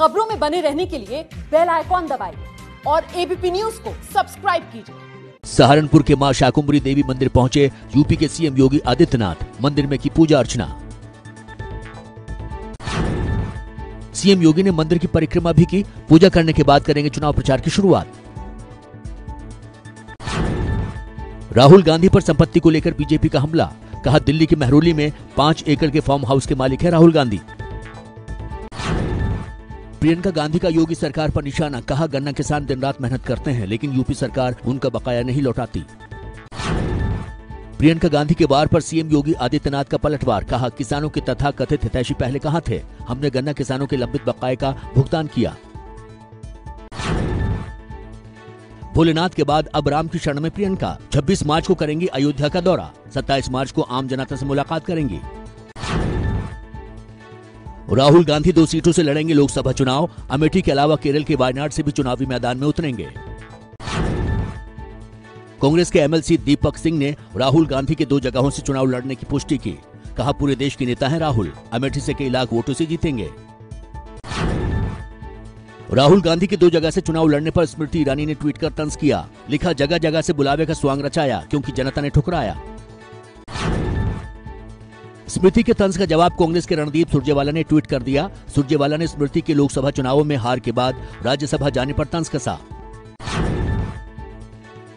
खबरों में बने रहने के लिए बेल आइकॉन दबाइए और एबीपी न्यूज़ को सब्सक्राइब कीजिए। सहारनपुर के माँ शाकुंभरी देवी मंदिर पहुँचे यूपी के सीएम योगी आदित्यनाथ, मंदिर में की पूजा अर्चना। सीएम योगी ने मंदिर की परिक्रमा भी की, पूजा करने के बाद करेंगे चुनाव प्रचार की शुरुआत। राहुल गांधी पर संपत्ति को लेकर बीजेपी का हमला, कहा दिल्ली के महरौली में पाँच एकड़ के फार्म हाउस के मालिक है राहुल गांधी। प्रियंका गांधी का योगी सरकार पर निशाना, कहा, गन्ना किसान दिन रात मेहनत करते हैं, लेकिन यूपी सरकार उनका बकाया नहीं लौटाती। प्रियंका गांधी के वार पर सीएम योगी आदित्यनाथ का पलटवार, कहा, किसानों के तथा कथित हितैषी पहले कहाँ थे? हमने गन्ना किसानों के लंबित बकाये का भुगतान किया। भोलेनाथ के बाद अब राम की शरण में प्रियंका 26 मार्च को करेंगी अयोध्या का दौरा 27 मार्च को आम जनता से मुलाकात करेंगी। राहुल गांधी दो सीटों से लड़ेंगे लोकसभा चुनाव। अमेठी के अलावा केरल के वायनाड से भी चुनावी मैदान में उतरेंगे। कांग्रेस के एमएलसी दीपक सिंह ने राहुल गांधी के दो जगहों से चुनाव लड़ने की पुष्टि की। कहा, पूरे देश के नेता हैं राहुल। अमेठी से कई लाख वोटों से जीतेंगे। राहुल गांधी के दो जगह से चुनाव लड़ने पर स्मृति ईरानी ने ट्वीट कर तंज किया। लिखा जगह जगह से बुलावे का स्वांग रचाया, क्योंकि जनता ने ठुकराया। स्मृति के तंज का जवाब कांग्रेस के रणदीप सुरजेवाला ने ट्वीट कर दिया। सुरजेवाला ने स्मृति के लोकसभा चुनावों में हार के बाद राज्यसभा जाने पर तंज कसा।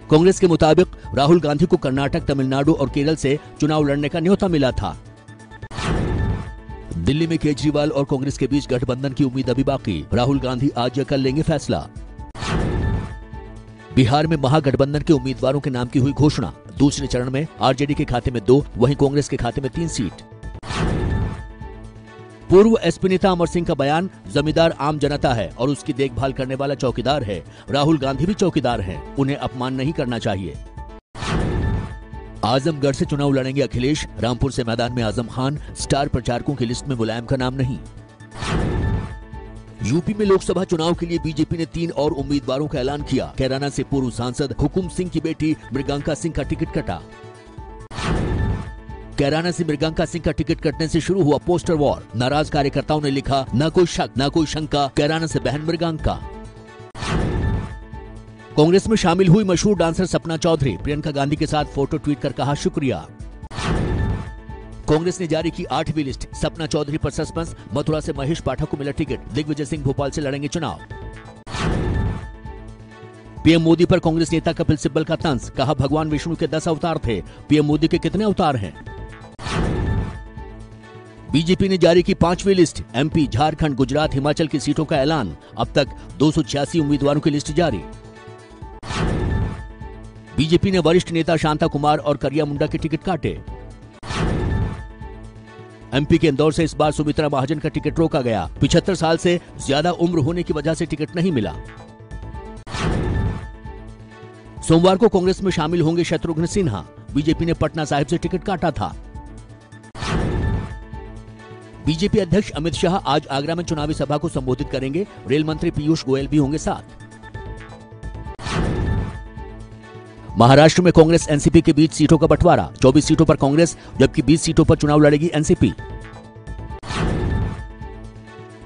कांग्रेस के मुताबिक राहुल गांधी को कर्नाटक, तमिलनाडु और केरल से चुनाव लड़ने का न्योता मिला था। दिल्ली में केजरीवाल और कांग्रेस के बीच गठबंधन की उम्मीद अभी बाकी। राहुल गांधी आज या कल लेंगे फैसला। बिहार में महागठबंधन के उम्मीदवारों के नाम की हुई घोषणा। दूसरे चरण में आरजेडी के खाते में दो, वहीं कांग्रेस के खाते में तीन सीट। पूर्व एसपी नेता अमर सिंह का बयान, जमींदार आम जनता है और उसकी देखभाल करने वाला चौकीदार है। राहुल गांधी भी चौकीदार हैं, उन्हें अपमान नहीं करना चाहिए। आजमगढ़ से चुनाव लड़ेंगे अखिलेश, रामपुर से मैदान में आज़म खान, स्टार प्रचारकों की लिस्ट में मुलायम का नाम नहीं। यूपी में लोकसभा चुनाव के लिए बीजेपी ने तीन और उम्मीदवारों का ऐलान किया। कैराना से पूर्व सांसद हुकुम सिंह की बेटी मृगांका सिंह का टिकट कटा। कैराना से मृगांका सिंह का टिकट कटने से शुरू हुआ पोस्टर वॉर। नाराज़ कार्यकर्ताओं ने लिखा, न कोई शक, न कोई शंका, कैराना से बहन मृगांका। कांग्रेस में शामिल हुई मशहूर डांसर सपना चौधरी। प्रियंका गांधी के साथ फ़ोटो ट्वीट कर कहा, शुक्रिया। कांग्रेस ने जारी की आठवीं लिस्ट। सपना चौधरी पर सस्पेंस, मथुरा से महेश पाठक को मिला टिकट। दिग्विजय सिंह भोपाल से लड़ेंगे चुनाव। पीएम मोदी पर कांग्रेस नेता कपिल सिब्बल का तंस, कहा भगवान विष्णु के दस अवतार थे। पीएम मोदी के कितने अवतार हैं? बीजेपी ने जारी की पांचवी लिस्ट। एमपी, झारखंड, गुजरात, हिमाचल की सीटों का ऐलान। अब तक दो सौ छियासी उम्मीदवारों की लिस्ट जारी। बीजेपी ने वरिष्ठ नेता शांता कुमार और करिया मुंडा के टिकट काटे। एमपी के इंदौर से इस बार सुमित्रा महाजन का टिकट रोका गया। पिछहत्तर साल से ज़्यादा उम्र होने की वजह से टिकट नहीं मिला। सोमवार को कांग्रेस में शामिल होंगे शत्रुघ्न सिन्हा। बीजेपी ने पटना साहिब से टिकट काटा था। बीजेपी अध्यक्ष अमित शाह आज आगरा में चुनावी सभा को संबोधित करेंगे। रेल मंत्री पीयूष गोयल भी होंगे साथ। महाराष्ट्र में कांग्रेस, एनसीपी के बीच सीटों का बंटवारा। 24 सीटों पर कांग्रेस, जबकि 20 सीटों पर चुनाव लड़ेगी एनसीपी।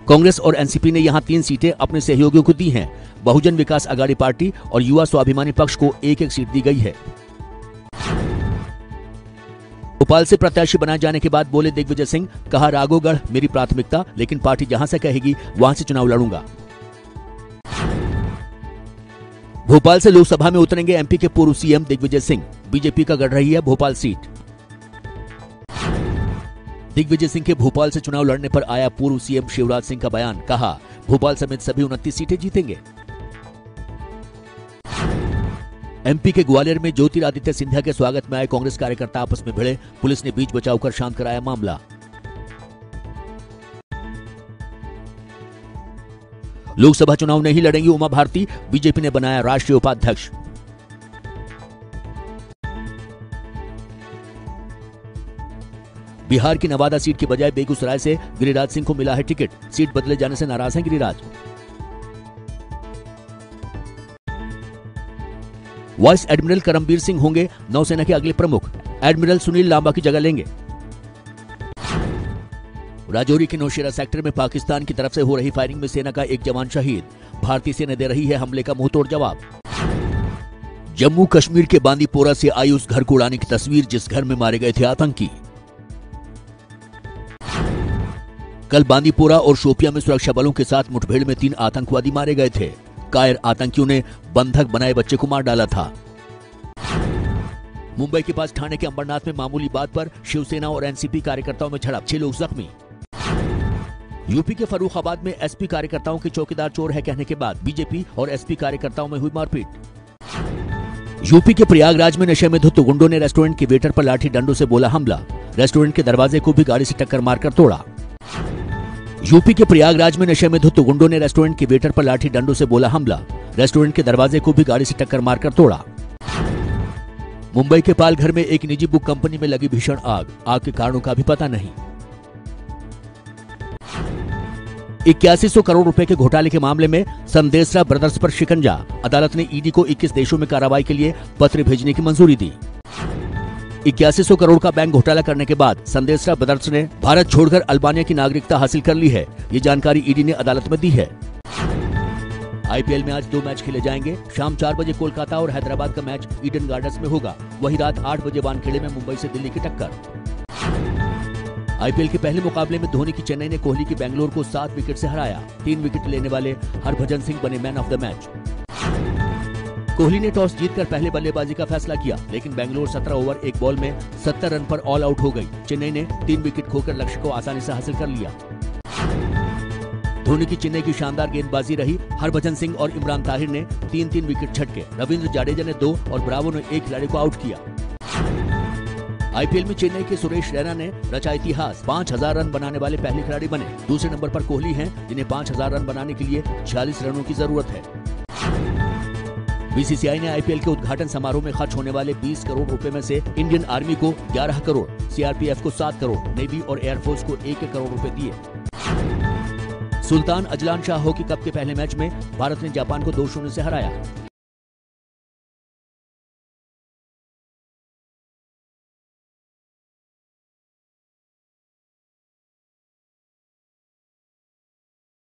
कांग्रेस और एनसीपी ने यहाँ तीन सीटें अपने सहयोगियों को दी हैं। बहुजन विकास अगाड़ी पार्टी और युवा स्वाभिमानी पक्ष को एक एक सीट दी गई है। भोपाल से प्रत्याशी बनाए जाने के बाद बोले दिग्विजय सिंह, कहा, राघोगढ़ मेरी प्राथमिकता, लेकिन पार्टी जहाँ से कहेगी, वहाँ से चुनाव लड़ूँगा। भोपाल से लोकसभा में उतरेंगे एमपी के पूर्व सीएम दिग्विजय सिंह। बीजेपी का गढ़ रही है भोपाल सीट। दिग्विजय सिंह के भोपाल से चुनाव लड़ने पर आया पूर्व सीएम शिवराज सिंह का बयान, कहा, भोपाल समेत सभी उनतीस सीटें जीतेंगे। एमपी के ग्वालियर में ज्योतिरादित्य सिंधिया के स्वागत में आए कांग्रेस कार्यकर्ता आपस में भिड़े। पुलिस ने बीच बचाव कर शांत कराया मामला। लोकसभा चुनाव नहीं लड़ेंगी उमा भारती, बीजेपी ने बनाया राष्ट्रीय उपाध्यक्ष। बिहार की नवादा सीट की बजाय बेगूसराय से गिरिराज सिंह को मिला है टिकट। सीट बदले जाने से नाराज़ हैं गिरिराज। वाइस एडमिरल करमबीर सिंह होंगे नौसेना के अगले प्रमुख। एडमिरल सुनील लांबा की जगह लेंगे। राजौरी के नौशेरा सेक्टर में पाकिस्तान की तरफ़ से हो रही फायरिंग में सेना का एक जवान शहीद। भारतीय सेना दे रही है हमले का मुंहतोड़ जवाब। जम्मू कश्मीर के बांदीपोरा से आई उस घर को उड़ाने की तस्वीर जिस घर में मारे गए थे आतंकी। कल बांदीपोरा और शोपिया में सुरक्षा बलों के साथ मुठभेड़ में तीन आतंकवादी मारे गए थे। कायर आतंकियों ने बंधक बनाए बच्चे को मार डाला था। मुंबई के पास ठाणे के अंबरनाथ में मामूली बात पर शिवसेना और एनसीपी कार्यकर्ताओं में झड़प, छह लोग जख्मी। यूपी के फरूखाबाद में एसपी कार्यकर्ताओं के चौकीदार चोर है कहने के बाद बीजेपी और एसपी कार्यकर्ताओं में हुई मारपीट। यूपी के प्रयागराज में नशे में धुत गुंडों ने रेस्टोरेंट के वेटर पर लाठी डंडों से बोला हमला। रेस्टोरेंट के दरवाजे को भी गाड़ी से टक्कर मारकर तोड़ा। यूपी के प्रयागराज में नशे में धुत गुंडों ने रेस्टोरेंट के वेटर पर लाठी डंडों से बोला हमला। रेस्टोरेंट के दरवाजे को भी गाड़ी से टक्कर मारकर तोड़ा। मुंबई के पालघर में एक निजी बुक कंपनी में लगी भीषण आग। आग के कारणों का भी पता नहीं। इक्यासी सौ करोड़ रुपए के घोटाले के मामले में संदेशरा ब्रदर्स पर शिकंजा। अदालत ने ईडी को 21 देशों में कार्रवाई के लिए पत्र भेजने की मंजूरी दी। इक्यासी सौ करोड़ का बैंक घोटाला करने के बाद संदेशरा ब्रदर्स ने भारत छोड़कर अल्बानिया की नागरिकता हासिल कर ली है। ये जानकारी ईडी ने अदालत में दी है। आईपीएल में आज दो मैच खेले जाएँगे। शाम चार बजे कोलकाता और हैदराबाद का मैच ईडन गार्डन्स में होगा। वहीं रात आठ बजे वानखेड़े में मुंबई से दिल्ली की टक्कर। आईपीएल के पहले मुकाबले में धोनी की चेन्नई ने कोहली की बेंगलोर को सात विकेट से हराया। तीन विकेट लेने वाले हरभजन सिंह बने man of the match Kohli ने टॉस जीतकर पहले बल्लेबाजी का फैसला किया, लेकिन बेंगलोर 17 ओवर, एक बॉल में 70 रन पर ऑल आउट हो गई। चेन्नई ने तीन विकेट खोकर लक्ष्य को आसानी से हासिल कर लिया। धोनी की चेन्नई की शानदार गेंदबाजी रही। हरभजन सिंह और इमरान ताहिर ने तीन तीन विकेट छटके। रविंद्र जाडेजा ने दो और ब्रावो ने एक खिलाड़ी को आउट किया। आईपीएल में चेन्नई के सुरेश रैना ने रचा इतिहास। 5000 रन बनाने वाले पहले खिलाड़ी बने। दूसरे नंबर पर कोहली हैं, जिन्हें 5000 रन बनाने के लिए 46 रनों की ज़रूरत है। बीसीसीआई ने आईपीएल के उद्घाटन समारोह में खर्च होने वाले 20 करोड़ रुपए में से इंडियन आर्मी को 11 करोड़, सीआरपीएफ को 7 करोड़, नेवी और एयरफोर्स को एक करोड़ रुपए दिए। Sultan Azlan Shah hockey cup के पहले मैच में भारत ने जापान को दो शून्य से हराया।